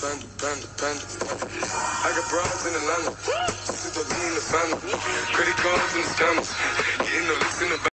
panda, panda, panda. I got broads in Atlanta. Just to lean the family. Credit cards and the scammers. Getting no licks in the back.